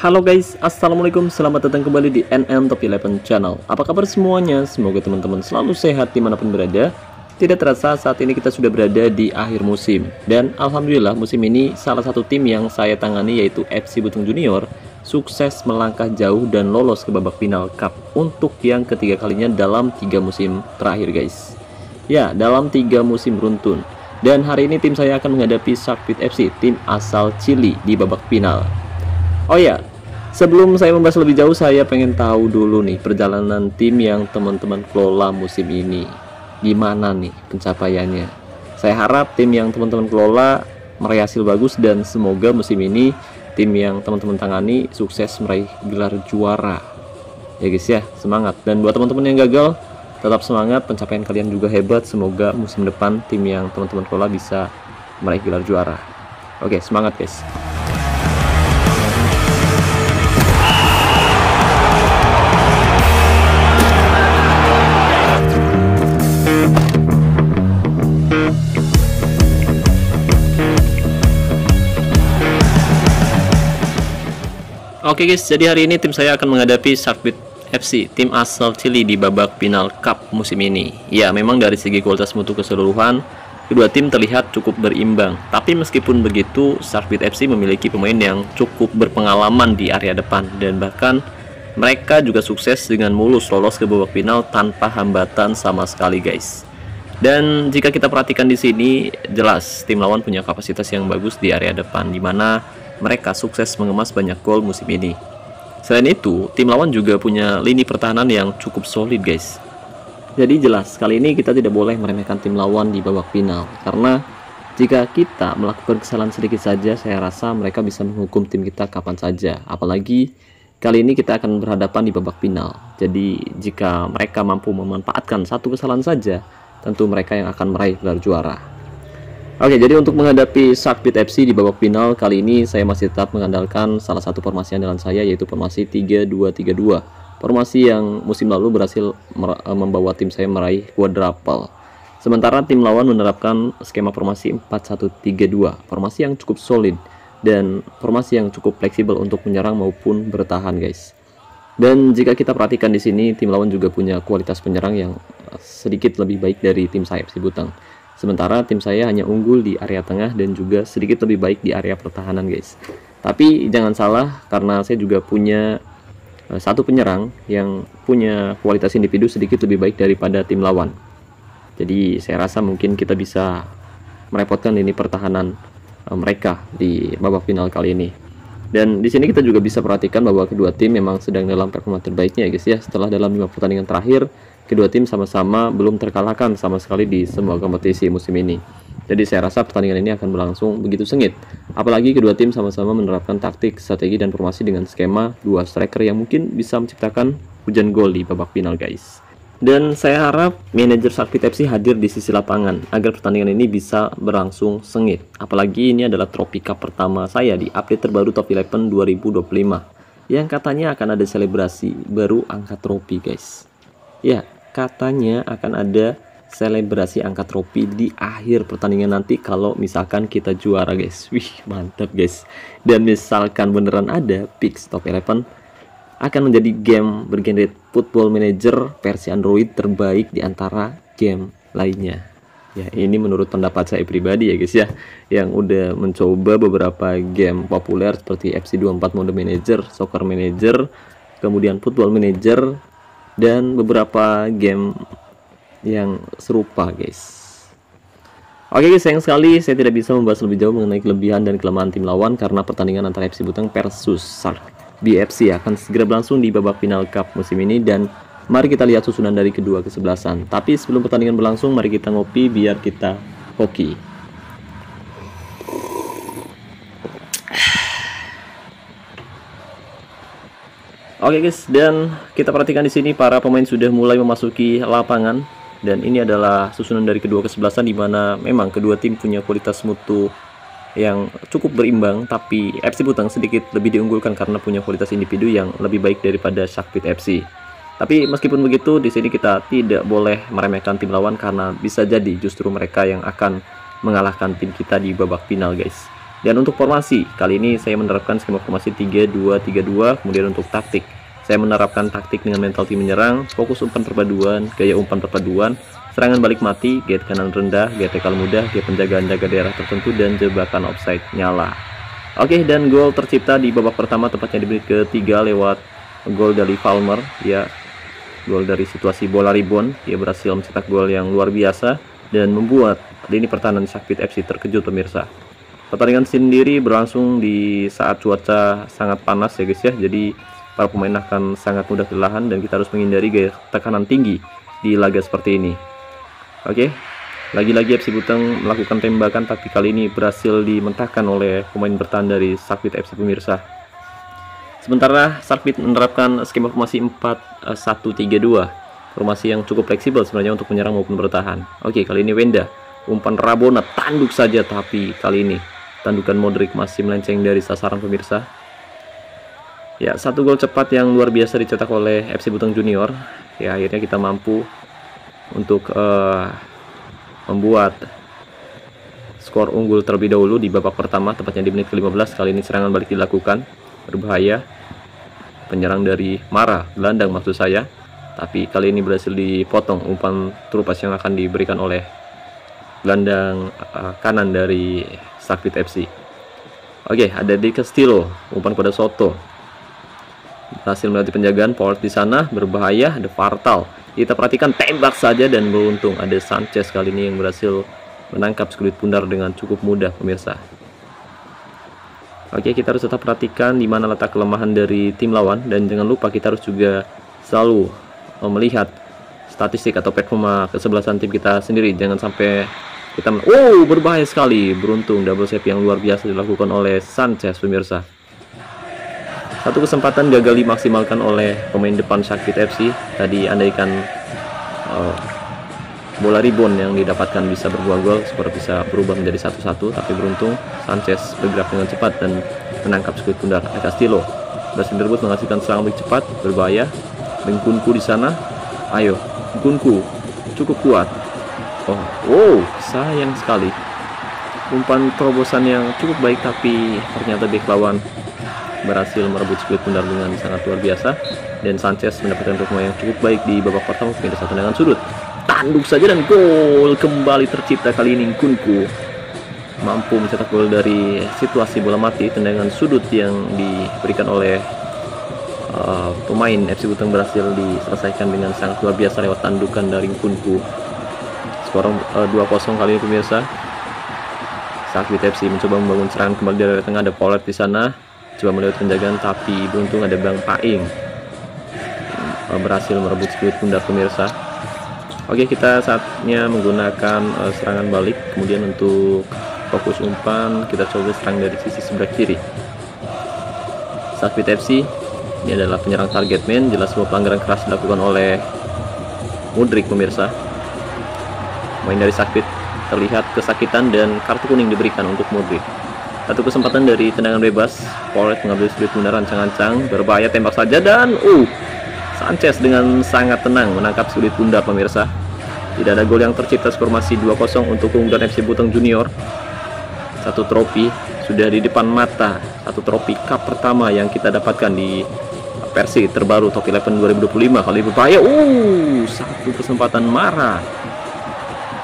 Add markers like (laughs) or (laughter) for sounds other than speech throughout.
Halo guys, Assalamualaikum, selamat datang kembali di NN Top 11 Channel. Apa kabar semuanya? Semoga teman-teman selalu sehat di mana pun berada. Tidak terasa saat ini kita sudah berada di akhir musim. Dan Alhamdulillah musim ini salah satu tim yang saya tangani yaitu FC Butung Junior Sukses melangkah jauh dan lolos ke babak final Cup Untuk yang ketiga kalinya dalam tiga musim terakhir guys. Ya, dalam tiga musim beruntun. Dan hari ini tim saya akan menghadapi Sharkpit FC, tim asal Chili di babak final. Oh ya, sebelum saya membahas lebih jauh, saya pengen tahu dulu nih perjalanan tim yang teman-teman kelola musim ini. Gimana nih pencapaiannya? Saya harap tim yang teman-teman kelola meraih hasil bagus dan semoga musim ini tim yang teman-teman tangani sukses meraih gelar juara. Ya guys ya, semangat. Dan buat teman-teman yang gagal, tetap semangat pencapaian kalian juga hebat semoga musim depan tim yang teman-teman kelola bisa meraih gelar juara oke semangat guys Oke guys, jadi hari ini tim saya akan menghadapi Sharkbit FC, tim asal Chili di babak final Cup musim ini. Ya, memang dari segi kualitas mutu keseluruhan, kedua tim terlihat cukup berimbang. Tapi meskipun begitu, Sharkbit FC memiliki pemain yang cukup berpengalaman di area depan dan bahkan mereka juga sukses dengan mulus lolos ke babak final tanpa hambatan sama sekali, guys. Dan jika kita perhatikan di sini, jelas tim lawan punya kapasitas yang bagus di area depan, di mana mereka sukses mengemas banyak gol musim ini. Selain itu, tim lawan juga punya lini pertahanan yang cukup solid guys. Jadi jelas, kali ini kita tidak boleh meremehkan tim lawan di babak final. Karena jika kita melakukan kesalahan sedikit saja, saya rasa mereka bisa menghukum tim kita kapan saja. Apalagi kali ini kita akan berhadapan di babak final. Jadi jika mereka mampu memanfaatkan satu kesalahan saja, tentu mereka yang akan meraih gelar juara. Oke, jadi untuk menghadapi Sharkbit FC di babak final kali ini saya masih tetap mengandalkan salah satu formasi andalan saya yaitu formasi 3-2-3-2. Formasi yang musim lalu berhasil eh, membawa tim saya meraih quadruple. Sementara tim lawan menerapkan skema formasi 4-1-3-2, formasi yang cukup solid dan formasi yang cukup fleksibel untuk menyerang maupun bertahan, guys. Dan jika kita perhatikan di sini, tim lawan juga punya kualitas penyerang yang sedikit lebih baik dari tim sayap si Butang. Sementara tim saya hanya unggul di area tengah dan juga sedikit lebih baik di area pertahanan guys. Tapi jangan salah karena saya juga punya uh, satu penyerang yang punya kualitas individu sedikit lebih baik daripada tim lawan. Jadi saya rasa mungkin kita bisa merepotkan ini pertahanan uh, mereka di babak final kali ini. Dan di sini kita juga bisa perhatikan bahwa kedua tim memang sedang dalam performa terbaiknya guys ya. Setelah dalam lima pertandingan terakhir kedua tim sama-sama belum terkalahkan sama sekali di semua kompetisi musim ini. Jadi saya rasa pertandingan ini akan berlangsung begitu sengit. Apalagi kedua tim sama-sama menerapkan taktik, strategi, dan formasi dengan skema dua striker yang mungkin bisa menciptakan hujan gol di babak final guys. Dan saya harap manajer Sakti FC hadir di sisi lapangan agar pertandingan ini bisa berlangsung sengit. Apalagi ini adalah trofi cup pertama saya di update terbaru Top 11 2025 yang katanya akan ada selebrasi baru angkat trofi guys. Ya, katanya akan ada selebrasi angkat trofi di akhir pertandingan nanti kalau misalkan kita juara guys wih mantap guys dan misalkan beneran ada Pix Top 11 akan menjadi game bergenre Football Manager versi Android terbaik di antara game lainnya. Ya ini menurut pendapat saya pribadi ya guys ya yang udah mencoba beberapa game populer seperti FC24 Mode Manager, Soccer Manager, kemudian Football Manager dan beberapa game yang serupa guys. Oke guys, sayang sekali saya tidak bisa membahas lebih jauh mengenai kelebihan dan kelemahan tim lawan karena pertandingan antara FC Butang versus Shark BFC akan segera berlangsung di babak final Cup musim ini dan mari kita lihat susunan dari kedua kesebelasan. Tapi sebelum pertandingan berlangsung, mari kita ngopi biar kita hoki. Oke okay guys, dan kita perhatikan di sini para pemain sudah mulai memasuki lapangan dan ini adalah susunan dari kedua kesebelasan di mana memang kedua tim punya kualitas mutu yang cukup berimbang tapi FC Butang sedikit lebih diunggulkan karena punya kualitas individu yang lebih baik daripada Shakpit FC. Tapi meskipun begitu di sini kita tidak boleh meremehkan tim lawan karena bisa jadi justru mereka yang akan mengalahkan tim kita di babak final guys. Dan untuk formasi, kali ini saya menerapkan skema formasi 3-2-3-2, kemudian untuk taktik. Saya menerapkan taktik dengan mental tim menyerang, fokus umpan perpaduan, gaya umpan perpaduan, serangan balik mati, gate kanan rendah, gate tekal mudah, gate penjagaan jaga daerah tertentu, dan jebakan offside nyala. Oke, dan gol tercipta di babak pertama tepatnya di menit ketiga lewat gol dari Palmer, ya gol dari situasi bola ribon, dia berhasil mencetak gol yang luar biasa dan membuat lini pertahanan Sakit FC terkejut pemirsa. Pertandingan sendiri berlangsung di saat cuaca sangat panas ya guys ya. Jadi para pemain akan sangat mudah kelelahan dan kita harus menghindari gaya tekanan tinggi di laga seperti ini. Oke. Lagi-lagi FC Buteng melakukan tembakan tapi kali ini berhasil dimentahkan oleh pemain bertahan dari Sakit FC pemirsa. Sementara Sakit menerapkan skema formasi 4-1-3-2. Formasi yang cukup fleksibel sebenarnya untuk menyerang maupun bertahan. Oke, kali ini Wenda umpan Rabona tanduk saja tapi kali ini Tandukan Modric masih melenceng dari sasaran pemirsa. Ya, satu gol cepat yang luar biasa dicetak oleh FC Butong Junior. Ya, akhirnya kita mampu untuk uh, membuat skor unggul terlebih dahulu di babak pertama, tepatnya di menit ke-15. Kali ini serangan balik dilakukan, berbahaya. Penyerang dari Mara, gelandang maksud saya. Tapi kali ini berhasil dipotong umpan terupas yang akan diberikan oleh gelandang uh, kanan dari Sakit FC. Oke, ada di Castillo, umpan kepada Soto. Berhasil melewati penjagaan, power di sana berbahaya, ada Fartal. Kita perhatikan tembak saja dan beruntung ada Sanchez kali ini yang berhasil menangkap skulit pundar dengan cukup mudah pemirsa. Oke, kita harus tetap perhatikan di mana letak kelemahan dari tim lawan dan jangan lupa kita harus juga selalu melihat statistik atau performa kesebelasan tim kita sendiri. Jangan sampai kita oh berbahaya sekali beruntung double save yang luar biasa dilakukan oleh Sanchez pemirsa satu kesempatan gagal dimaksimalkan oleh pemain depan Sakit FC tadi andaikan uh, bola ribon yang didapatkan bisa berbuah gol skor bisa berubah menjadi satu-satu tapi beruntung Sanchez bergerak dengan cepat dan menangkap skuit pundar Castillo berhasil berebut menghasilkan serangan cepat berbahaya. Bengkunku di sana. Ayo Bengkunku cukup kuat. Oh, wow, sayang sekali. Umpan terobosan yang cukup baik tapi ternyata bek lawan berhasil merebut skuit benar dengan sangat luar biasa. Dan Sanchez mendapatkan performa yang cukup baik di babak pertama pindah satu dengan sudut. Tanduk saja dan gol kembali tercipta kali ini Kunku mampu mencetak gol dari situasi bola mati tendangan sudut yang diberikan oleh uh, pemain FC Buteng berhasil diselesaikan dengan sangat luar biasa lewat tandukan dari Kunku skor uh, 2-0 kali ini pemirsa. Sakit FC mencoba membangun serangan kembali dari tengah ada Polet di sana coba melihat penjagaan tapi beruntung ada Bang Paing. Uh, berhasil merebut skuit pundak pemirsa. Oke kita saatnya menggunakan uh, serangan balik. Kemudian untuk fokus umpan kita coba serang dari sisi sebelah kiri. Sakit FC ini adalah penyerang target man jelas semua pelanggaran keras dilakukan oleh Mudrik pemirsa. Main dari sakit terlihat kesakitan dan kartu kuning diberikan untuk Modric. Satu kesempatan dari tendangan bebas, Polet mengambil sudut bunda rancang-rancang, berbahaya tembak saja dan uh Sanchez dengan sangat tenang menangkap sulit bunda pemirsa. Tidak ada gol yang tercipta skor masih 2-0 untuk keunggulan FC Buteng Junior. Satu trofi sudah di depan mata, satu trofi cup pertama yang kita dapatkan di versi terbaru Top 11 2025 kali berbahaya. Uh, satu kesempatan marah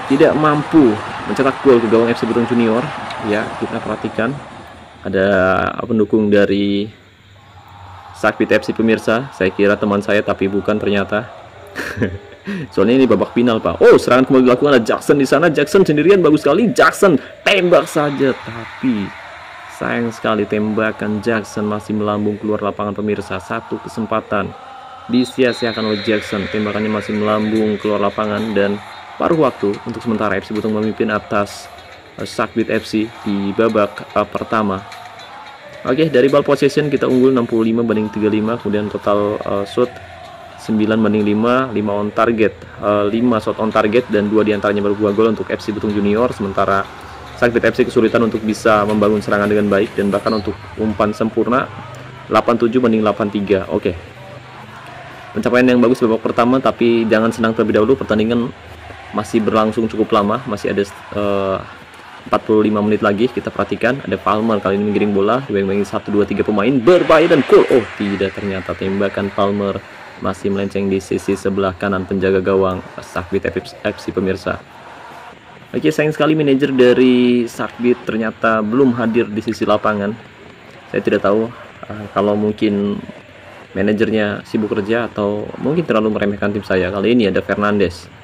tidak mampu mencetak gol ke gawang FC Butong Junior ya kita perhatikan. Ada pendukung dari Sakit FC pemirsa. Saya kira teman saya tapi bukan ternyata. (laughs) Soalnya ini babak final pak. Oh serangan kembali dilakukan ada Jackson di sana. Jackson sendirian bagus sekali. Jackson tembak saja tapi sayang sekali tembakan Jackson masih melambung keluar lapangan pemirsa. Satu kesempatan disia-siakan oleh Jackson. Tembakannya masih melambung keluar lapangan dan paruh waktu untuk sementara FC Butong memimpin atas Sakbit FC di babak uh, pertama. Oke, okay, dari ball possession kita unggul 65 banding 35, kemudian total uh, shot 9 banding 5, 5 on target, uh, 5 shot on target dan dua di antaranya berbuah gol untuk FC Butung Junior, sementara Sakbit FC kesulitan untuk bisa membangun serangan dengan baik dan bahkan untuk umpan sempurna 87 banding 83. Oke. Okay. Pencapaian yang bagus babak pertama tapi jangan senang terlebih dahulu pertandingan masih berlangsung cukup lama, masih ada uh, 45 menit lagi kita perhatikan ada Palmer kali ini menggiring bola dibayang-bayangin 1 2 3 pemain berbahaya dan cool. Oh tidak ternyata tembakan Palmer masih melenceng di sisi sebelah kanan penjaga gawang Sakbit FC pemirsa. Oke sayang sekali manajer dari Sakbit ternyata belum hadir di sisi lapangan. Saya tidak tahu uh, kalau mungkin manajernya sibuk kerja atau mungkin terlalu meremehkan tim saya. Kali ini ada Fernandes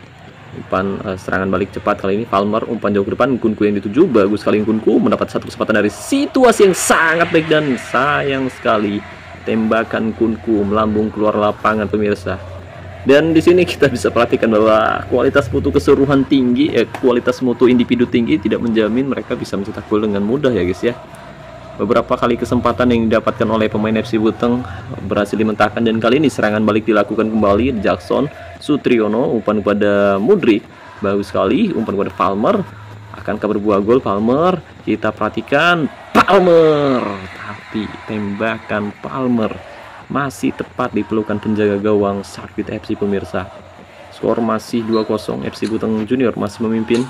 umpan uh, serangan balik cepat kali ini Palmer umpan jauh ke depan Kunku yang dituju bagus sekali Kunku mendapat satu kesempatan dari situasi yang sangat baik dan sayang sekali. Tembakan Kunku melambung keluar lapangan pemirsa. Dan di sini kita bisa perhatikan bahwa kualitas mutu keseluruhan tinggi eh, kualitas mutu individu tinggi tidak menjamin mereka bisa mencetak gol dengan mudah ya guys ya beberapa kali kesempatan yang didapatkan oleh pemain FC Buteng berhasil dimentahkan dan kali ini serangan balik dilakukan kembali Jackson Sutriono umpan kepada Mudrik. Bagus sekali umpan kepada Palmer. Akankah berbuah gol Palmer. Kita perhatikan Palmer! Tapi tembakan Palmer masih tepat di pelukan penjaga gawang Sakit FC pemirsa. Skor masih 2-0 FC Buteng Junior masih memimpin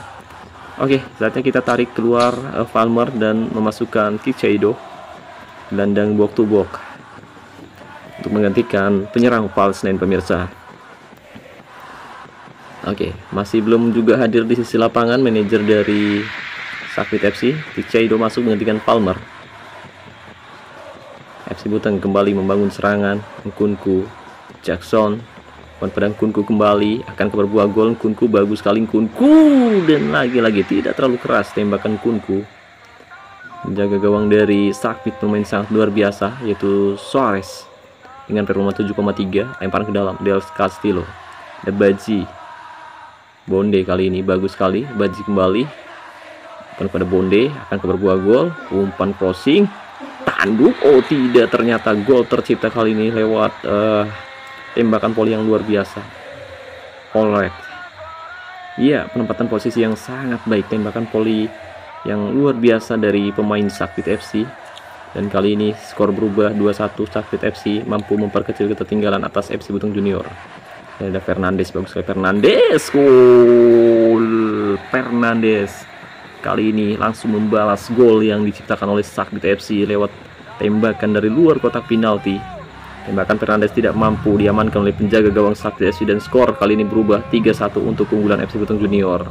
Oke, saatnya kita tarik keluar uh, Palmer dan memasukkan Kichaido gelandang box to box untuk menggantikan penyerang Palsnen pemirsa. Oke, okay, masih belum juga hadir di sisi lapangan manajer dari Sakit FC. Ticaido masuk menggantikan Palmer. FC Butang kembali membangun serangan. Kunku, Jackson, pedang Kunku kembali akan berbuah gol. Kunku bagus sekali. Kunku dan lagi-lagi tidak terlalu keras tembakan Kunku. Menjaga gawang dari Sakit pemain sangat luar biasa yaitu Suarez. Dengan performa 7,3 lemparan ke dalam Del Castillo. Ada Baji. Bonde kali ini bagus sekali. Baji kembali. Bukan pada Bonde akan berbuah gol. Umpan crossing. Tanduk. Oh tidak. Ternyata gol tercipta kali ini lewat uh, tembakan poli yang luar biasa. Alright iya penempatan posisi yang sangat baik. Tembakan poli yang luar biasa dari pemain Sakit FC dan kali ini skor berubah 2-1 Sakit FC mampu memperkecil ketertinggalan atas FC Butung Junior. Ada Fernandes bagus sekali. Fernandes gol! Fernandes kali ini langsung membalas gol yang diciptakan oleh Sakbit FC lewat tembakan dari luar kotak penalti tembakan Fernandes tidak mampu diamankan oleh penjaga gawang Sakbit FC dan skor kali ini berubah 3-1 untuk keunggulan FC Butong Junior.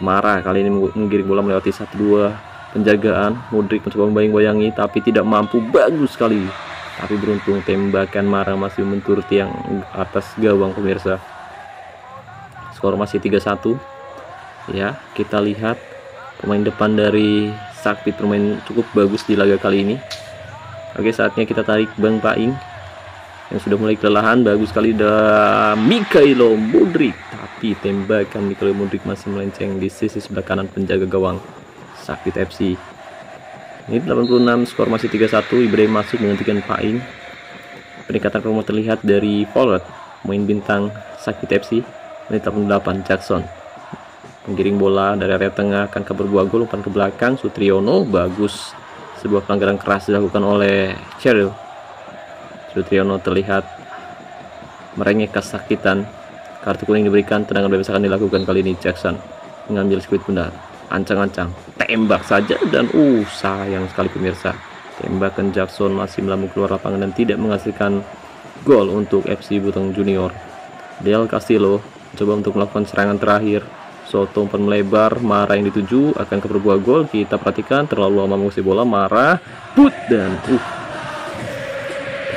Marah kali ini menggiring bola melewati 1-2 penjagaan. Mudrik mencoba membayang-bayangi tapi tidak mampu. Bagus sekali. Tapi beruntung tembakan Mara masih mentur tiang atas gawang pemirsa. Skor masih 3-1 ya kita lihat pemain depan dari Sakti bermain cukup bagus di laga kali ini. Oke saatnya kita tarik Bang Paing yang sudah mulai kelelahan bagus sekali. Ada Mikhailo Mudrik. Tapi tembakan Mikhailo Mudrik masih melenceng di sisi sebelah kanan penjaga gawang Sakit FC ini 86 skor masih 3-1 Ibrahim masuk menggantikan Paing peningkatan performa terlihat dari forward main bintang Sakit FC menit 88 Jackson menggiring bola dari area tengah akan ke berbuah gol umpan ke belakang Sutriono bagus. Sebuah pelanggaran keras dilakukan oleh Cheryl Sutriono terlihat merengek kesakitan. Kartu kuning diberikan tendangan bebas akan dilakukan. Kali ini Jackson mengambil squid benar. Ancang-ancang tembak saja dan uh sayang sekali pemirsa. Tembakan Jackson masih melambung keluar lapangan dan tidak menghasilkan gol untuk FC Butong Junior. Del Castillo coba untuk melakukan serangan terakhir. Soto umpan melebar Mara yang dituju. Akan ke berbuah gol kita perhatikan. Terlalu lama mengusir bola Mara put dan uh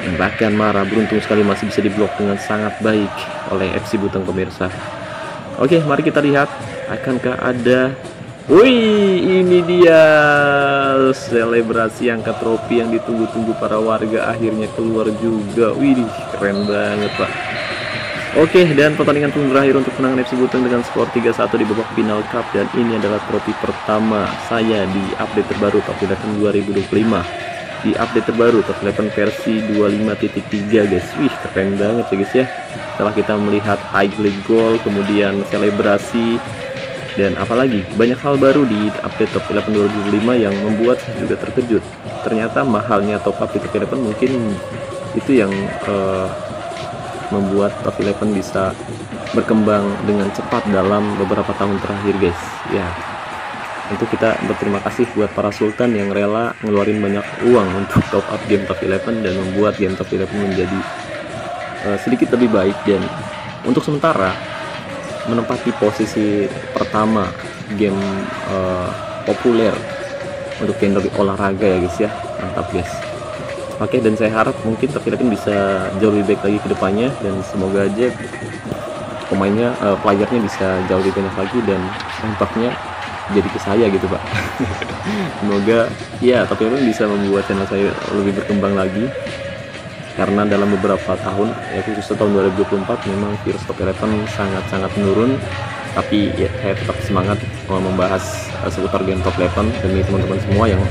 tembakan Mara beruntung sekali masih bisa diblok dengan sangat baik oleh FC Butong pemirsa Oke mari kita lihat akankah ada Wih, ini dia selebrasi angkat trofi yang ditunggu-tunggu para warga akhirnya keluar juga. Wih, keren banget, Pak. Oke, dan pertandingan pun berakhir untuk menang FC Buteng dengan skor 3-1 di babak final Cup dan ini adalah trofi pertama saya di update terbaru Top 2025. Di update terbaru Top 11 versi 25.3 guys. Wih, keren banget ya guys ya. Setelah kita melihat highlight goal, kemudian selebrasi dan apalagi banyak hal baru di update top 11 2005 yang membuat juga terkejut ternyata mahalnya top up di top 11 mungkin itu yang uh, membuat top 11 bisa berkembang dengan cepat dalam beberapa tahun terakhir guys ya Tentu kita berterima kasih buat para sultan yang rela ngeluarin banyak uang untuk top up game top 11 dan membuat game top 11 menjadi uh, sedikit lebih baik dan untuk sementara menempati posisi pertama game uh, populer untuk genre olahraga ya guys ya. Mantap guys. Oke dan saya harap mungkin top 11 bisa jauh lebih baik lagi ke depannya dan semoga aja pemainnya uh, playernya bisa jauh lebih banyak lagi dan dampaknya jadi ke saya gitu pak. (laughs) Semoga ya tapi memang bisa membuat channel saya lebih berkembang lagi. Karena dalam beberapa tahun ya khusus tahun 2024 memang virus top 11 sangat-sangat menurun. Tapi ya saya tetap semangat membahas uh, seputar game top 11 demi teman-teman semua yang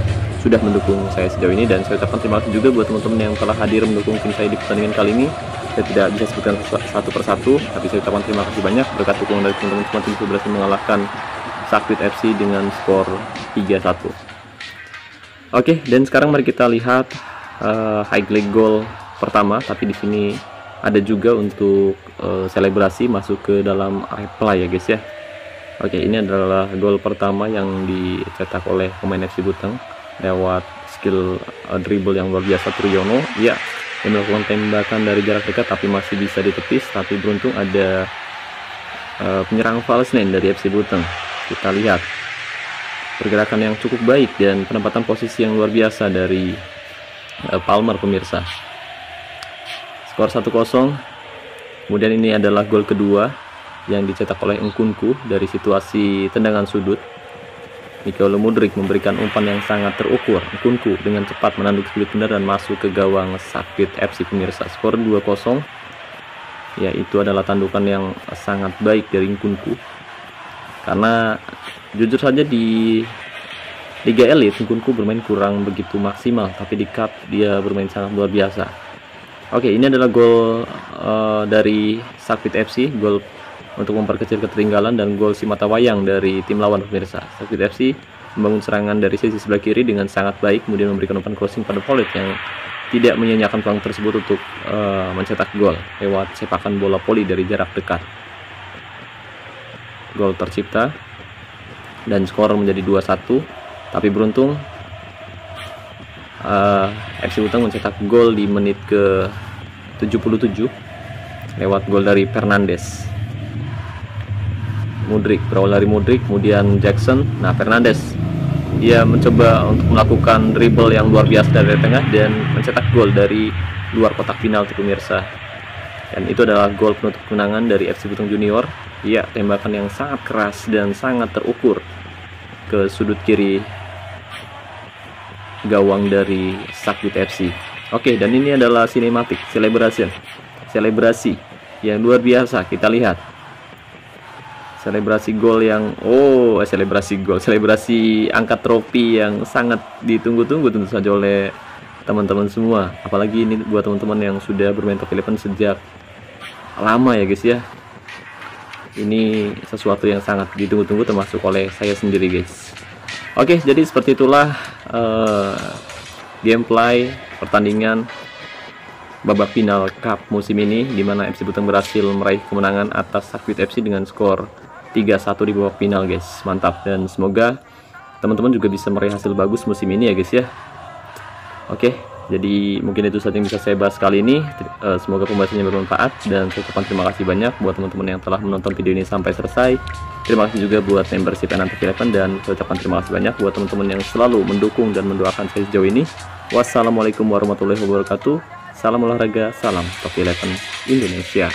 sudah mendukung saya sejauh ini. Dan saya ucapkan terima kasih juga buat teman-teman yang telah hadir mendukung tim saya di pertandingan kali ini. Saya tidak bisa sebutkan satu persatu tapi saya ucapkan terima kasih banyak. Berkat dukungan dari teman-teman semua tim berhasil mengalahkan Sakit FC dengan skor 3-1 Oke dan sekarang mari kita lihat uh, highlight goal pertama. Tapi di sini ada juga untuk uh, selebrasi masuk ke dalam reply ya guys ya. Oke ini adalah gol pertama yang dicetak oleh pemain FC Butang lewat skill uh, dribble yang luar biasa Triyono ya yang melakukan tembakan dari jarak dekat tapi masih bisa ditepis. Tapi beruntung ada uh, penyerang false nine dari FC Butang kita lihat. Pergerakan yang cukup baik dan penempatan posisi yang luar biasa dari uh, Palmer pemirsa. Skor 1-0 kemudian ini adalah gol kedua yang dicetak oleh Engkunku dari situasi tendangan sudut. Mikael Mudrik memberikan umpan yang sangat terukur. Engkunku dengan cepat menanduk sulit benar dan masuk ke gawang Sakit FC pemirsa. Skor 2-0 ya itu adalah tandukan yang sangat baik dari Engkunku karena jujur saja di Liga Elit Kunku bermain kurang begitu maksimal tapi di Cup dia bermain sangat luar biasa. Oke ini adalah gol uh, dari Sakit FC gol untuk memperkecil ketertinggalan dan gol si mata wayang dari tim lawan pemirsa. Sakit FC membangun serangan dari sisi sebelah kiri dengan sangat baik kemudian memberikan umpan crossing pada Polit yang tidak menyanyiakan peluang tersebut untuk uh, mencetak gol lewat sepakan bola poli dari jarak dekat gol tercipta dan skor menjadi 2-1 tapi beruntung uh, FC Utang mencetak gol di menit ke 77 lewat gol dari Fernandes. Mudrik berawal dari Mudrik kemudian Jackson. Nah Fernandes dia mencoba untuk melakukan dribble yang luar biasa dari tengah dan mencetak gol dari luar kotak final pemirsa dan itu adalah gol penutup kemenangan dari FC Butung Junior Ya, tembakan yang sangat keras dan sangat terukur ke sudut kiri gawang dari Sakit FC. Oke, dan ini adalah sinematik celebration. Selebrasi yang luar biasa kita lihat. Selebrasi gol yang oh, selebrasi gol, selebrasi angkat trofi yang sangat ditunggu-tunggu tentu saja oleh teman-teman semua. Apalagi ini buat teman-teman yang sudah bermain top 11 sejak lama ya guys ya ini sesuatu yang sangat ditunggu-tunggu termasuk oleh saya sendiri guys. Oke jadi seperti itulah uh, gameplay pertandingan babak final cup musim ini di mana FC Buteng berhasil meraih kemenangan atas Sakit FC dengan skor 3-1 di babak final guys. Mantap. Dan semoga teman-teman juga bisa meraih hasil bagus musim ini ya guys ya. Oke jadi mungkin itu saja yang bisa saya bahas kali ini. Eh, semoga pembahasannya bermanfaat dan saya ucapkan terima kasih banyak buat teman-teman yang telah menonton video ini sampai selesai. Terima kasih juga buat membership Ananta Eleven dan saya ucapkan terima kasih banyak buat teman-teman yang selalu mendukung dan mendoakan saya sejauh ini. Wassalamualaikum warahmatullahi wabarakatuh. Salam olahraga salam Top Eleven Indonesia